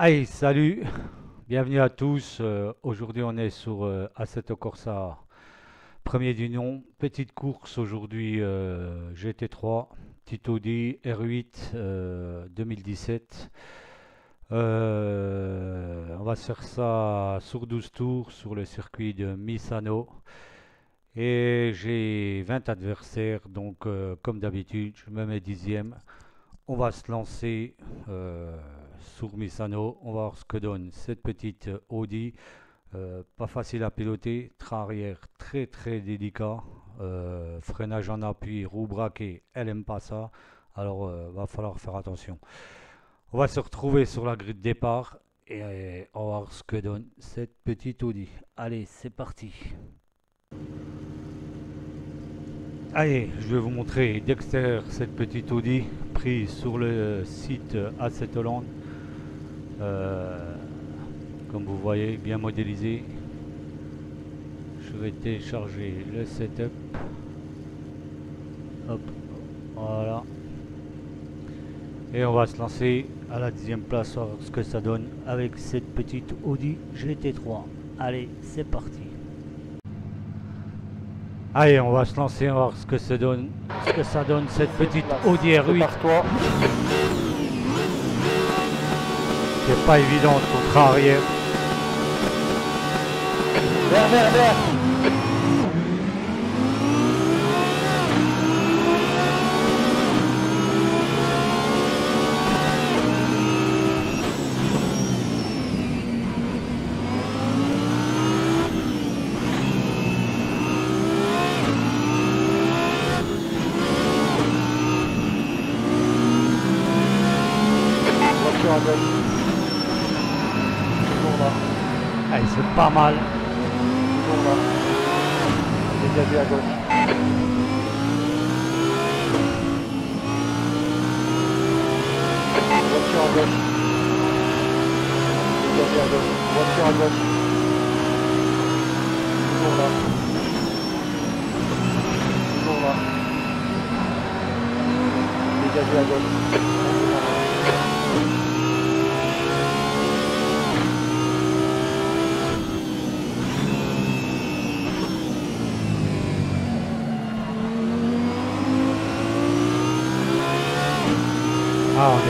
Hey, salut, bienvenue à tous. Euh, Aujourd'hui, on est sur euh, Assetto Corsa, premier du nom. Petite course aujourd'hui, euh, GT3, petit Audi R8 euh, 2017. Euh, on va faire ça sur 12 tours sur le circuit de Misano. Et j'ai 20 adversaires, donc euh, comme d'habitude, je me mets dixième. On va se lancer euh, sur Misano. On va voir ce que donne cette petite Audi. Euh, pas facile à piloter. Train arrière très très délicat. Euh, freinage en appui, roue braquée, elle aime pas ça. Alors euh, va falloir faire attention. On va se retrouver sur la grille de départ et on va voir ce que donne cette petite Audi. Allez, c'est parti. Allez, je vais vous montrer d'extérieur cette petite Audi prise sur le site Asset Holland. Euh, comme vous voyez, bien modélisé. Je vais télécharger le setup. Hop, voilà. Et on va se lancer à la dixième place, voir ce que ça donne avec cette petite Audi GT3. Allez, c'est parti. Allez, on va se lancer, on va voir ce que ça donne, ce que ça donne cette petite Audi R8. toi C'est pas évident ton train arrière. Vert, vert, vert. Allez, c'est pas mal. Dégagé à gauche. Voiture à gauche. Dégagé à gauche. Voiture à gauche. Toujours là. Toujours là. Dégagé à gauche.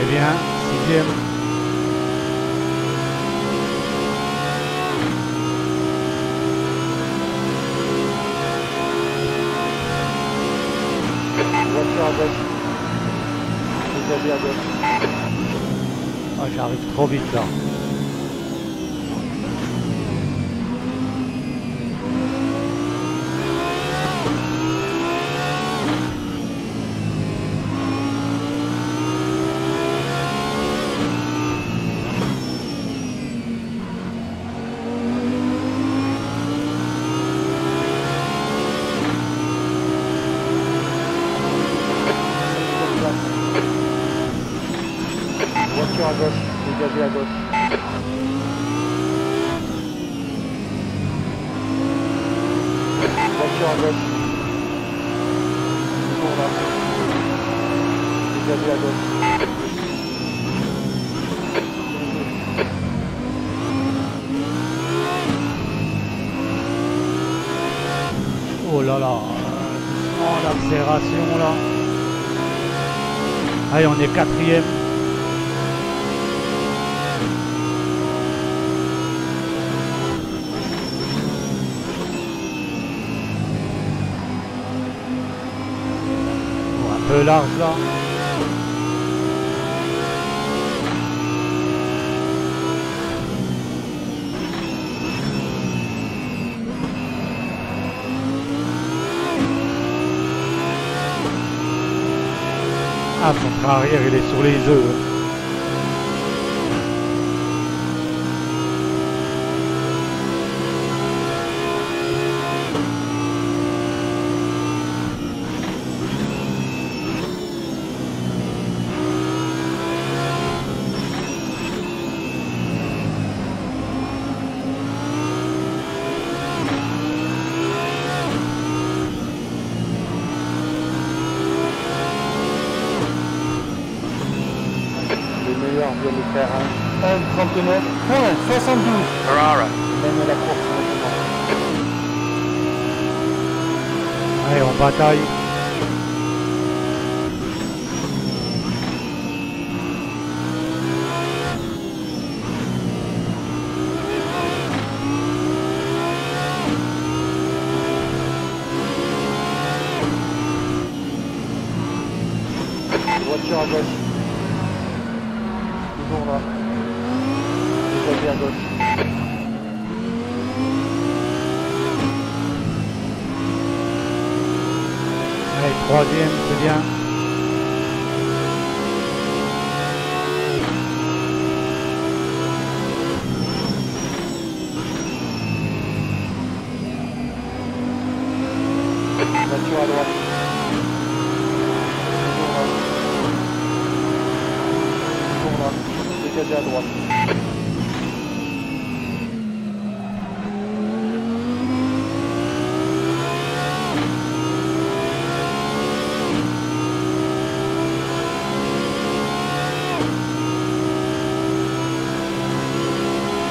Bien. Sixième. Voiture à gauche. Dégagé à gauche. Ah, j'arrive trop vite là. Voiture à gauche, dégagé à gauche. Voiture à gauche. Toujours là. Dégagé à gauche. Oh là là. Oh, l'accélération là. Allez, on est quatrième. Ah, son train arrière, il est sur les œufs. Ferrara. Allez, on bataille. Voiture à gauche. Toujours là. Allez, troisième, c'est bien.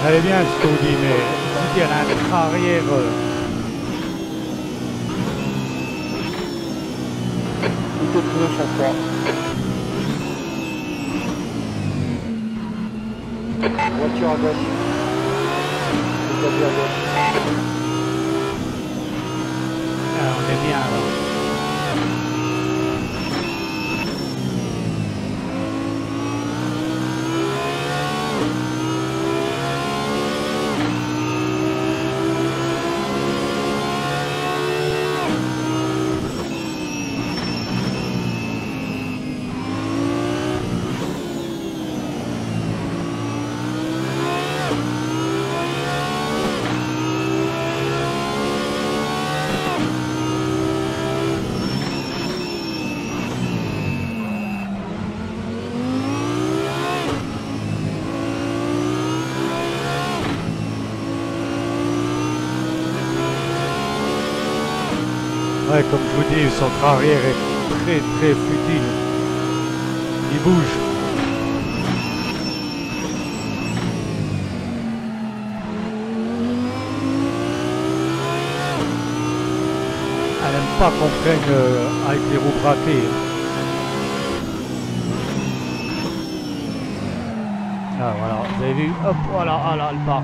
Elle est bien ce qu'on dit, mais on dirait un train arrière. euh, Tout pneu sont froids. Voiture à gauche. Dégagé à gauche. ah, on est bien là. Train arrière est très très futile. Il bouge. Elle n'aime pas qu'on freine euh, avec les roues braquées. Ah voilà, vous avez vu? Hop, voilà, voilà, elle part.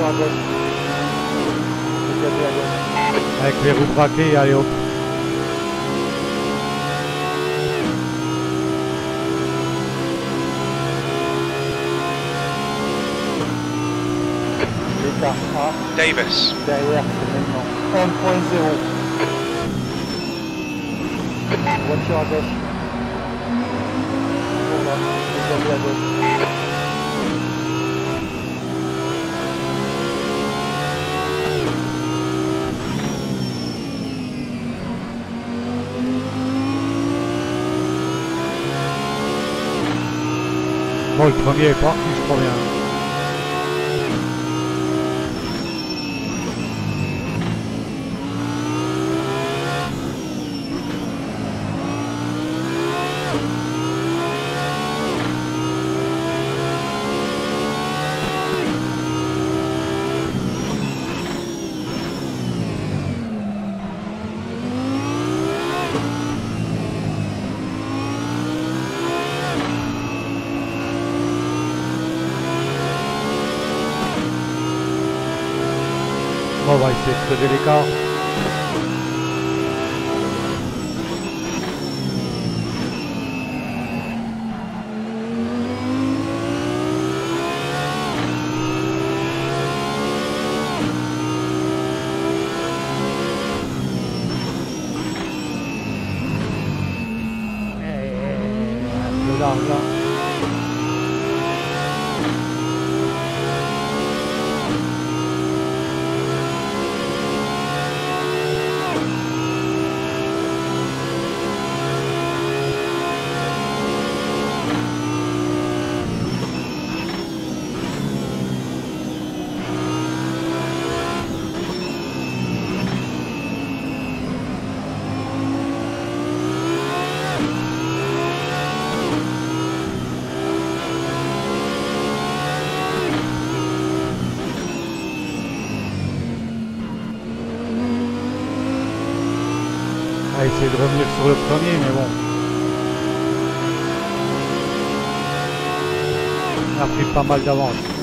À. Gauche. Avec les roues braquées, allez hop. L'écart A. Davis. Derrière, c'est maintenant 1.0. Voiture à gauche. Toujours là. Dégagé à gauche. Bon, le premier est parti, je crois bien. Bon, on va essayer le premier, mais bon. On a pris pas mal d'avance.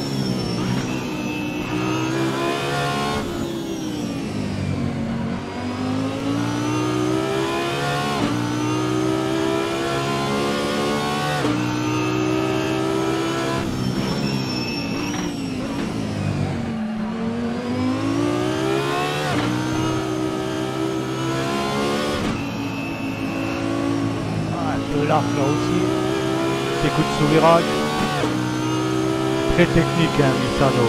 Là aussi. Sous-virage. Très technique, hein, Misano.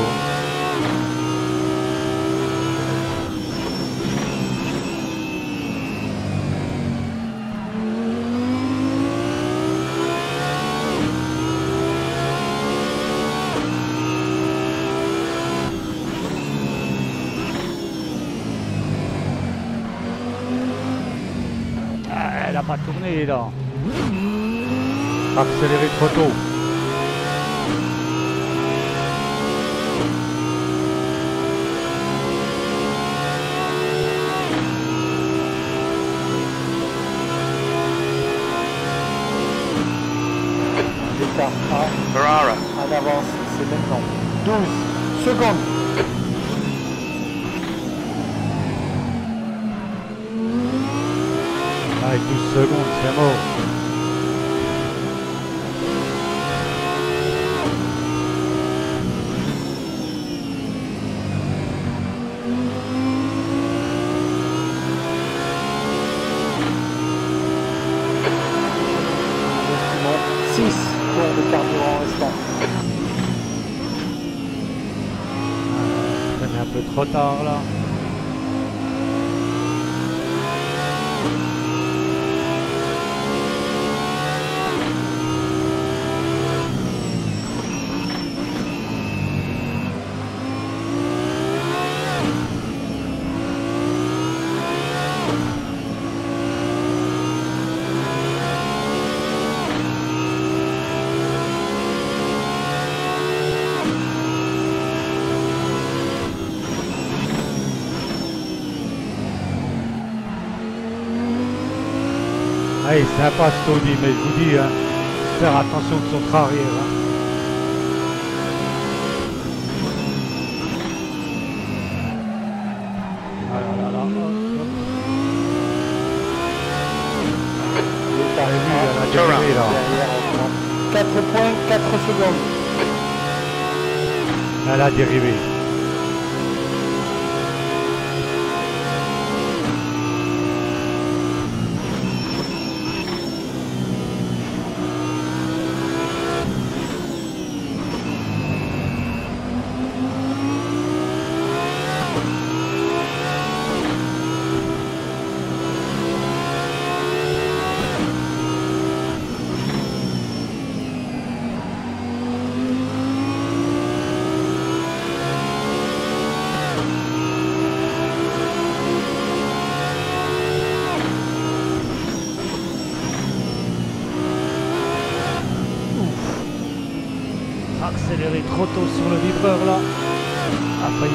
Ah, elle a pas tourné là. Accéléré trop tôt. Départ A, Ferrara. en avance, c'est maintenant. 12 secondes. Allez, 12 secondes, c'est mort. Estimons 6 tours de carburant. On est un peu trop tard là. Allez, sympa ce Tony, mais je vous dis, hein, faire attention de son train arrière. hein. Ah là là là, hop, hop. Départ T'as vu, elle a A, dérivé là. derrière encore. 4 points, 4 secondes. Elle a dérivé.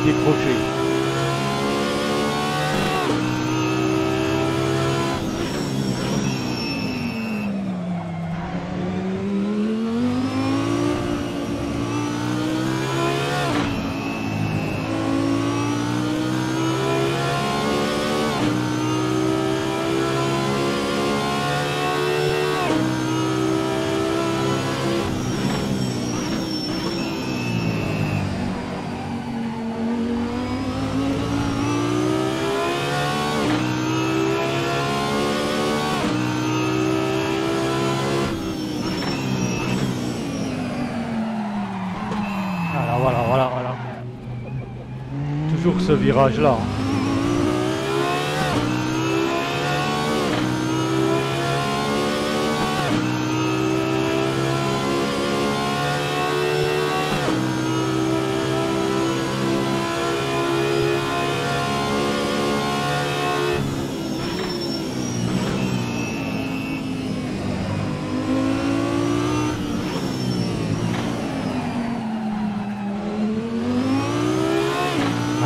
Décrocher. Ce virage là.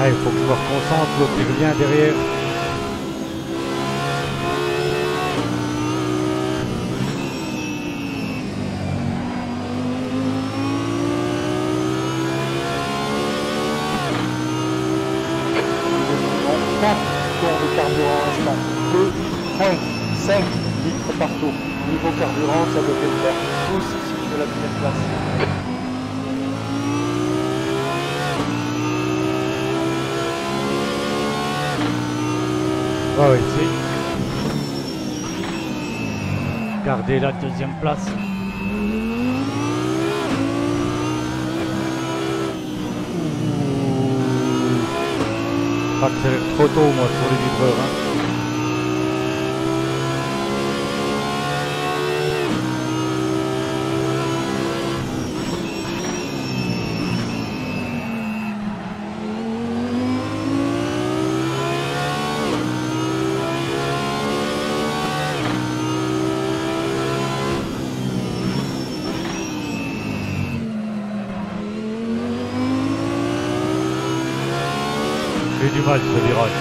il faut que je me reconcentre, l'autre il vient derrière. de carburant instant. 2, 3, 5 litres partout. Niveau carburant, ça devrait le faire. Aussi si tu veux la première place. Va essayer. Garder la deuxième place. J'accélère trop tôt moi sur les vibreurs. hein. Mal ce virage.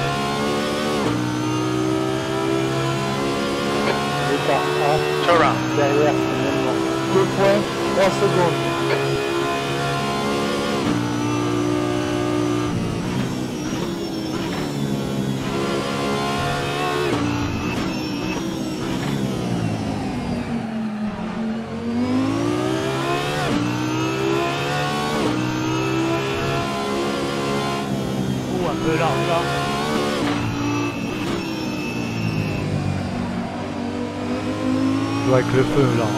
L'écart A, Turn around. derrière, c'est maintenant. 2 points, 3 secondes. Je dois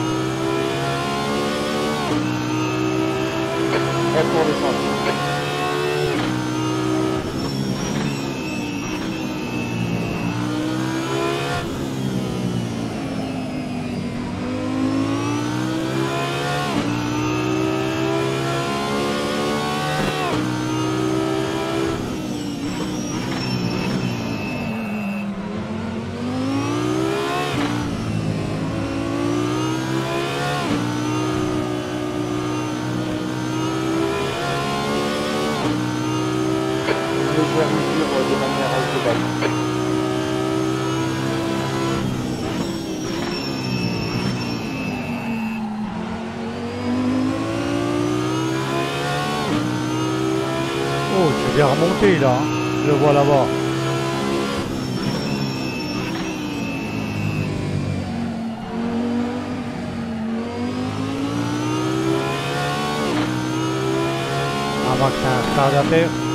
hein. Je le vois là-bas. Que c'est un retardataire. Ah,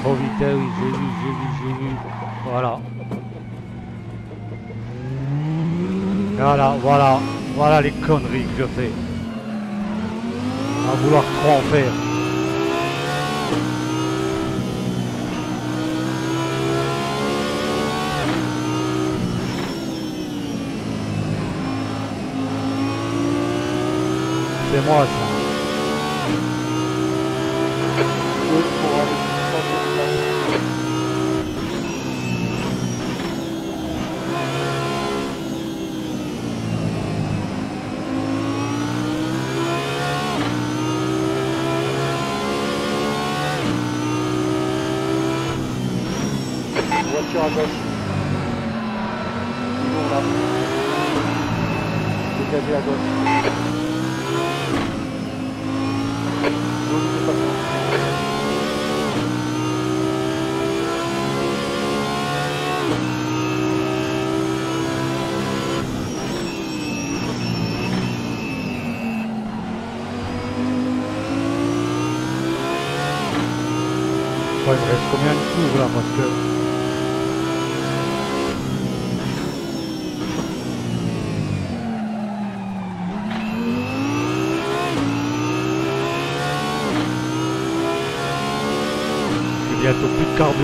trop vite, eh oui, j'ai vu, j'ai vu, j'ai vu. Voilà. Voilà, voilà, voilà les conneries que je fais. À vouloir trop en faire. C'est moi ça.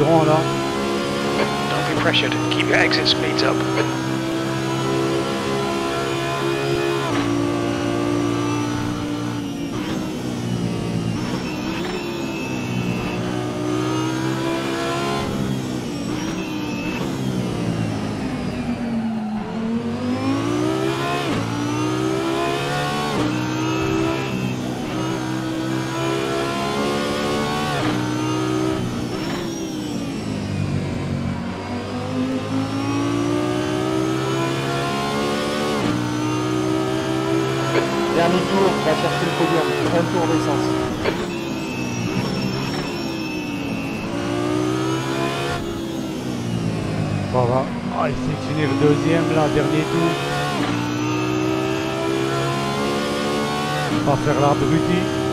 De. Don't be pressured. Keep your exit speeds up. Dernier tour. Pas faire l'abruti.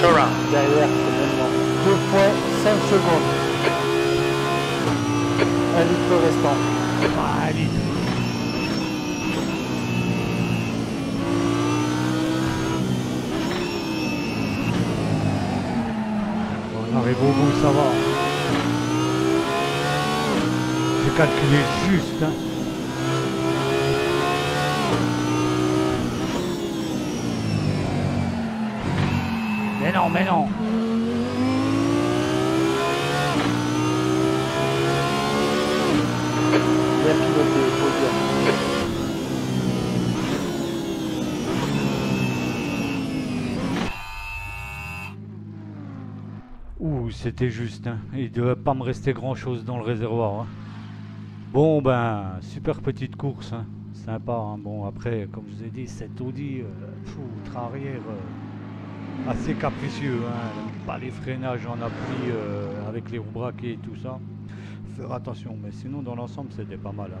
Two around. derrière, c'est maintenant 2.5 secondes. Un litre restant. Ah, allez. On arrive au bout, ça va. J'ai calculé juste. hein. Mais non, mais non. Bien piloté, podium. Ouh, c'était juste. hein. Il devait pas me rester grand chose dans le réservoir. hein. Bon, ben, super petite course. hein. Sympa. hein. Bon, après, comme je vous ai dit, cet Audi, euh, fou, train arrière, euh, assez capricieux. hein. Pas les freinages en appui euh, avec les roues braquées et tout ça. Faire attention, mais sinon, dans l'ensemble, c'était pas mal. hein.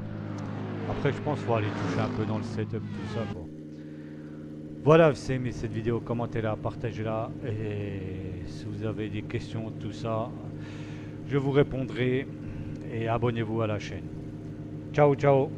Après, je pense qu'il faut aller toucher un peu dans le setup, tout ça. Voilà, si vous avez aimé cette vidéo, commentez-la, partagez-la. Et si vous avez des questions, tout ça, je vous répondrai. Et abonnez-vous à la chaîne. Ciao, ciao